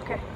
Okay.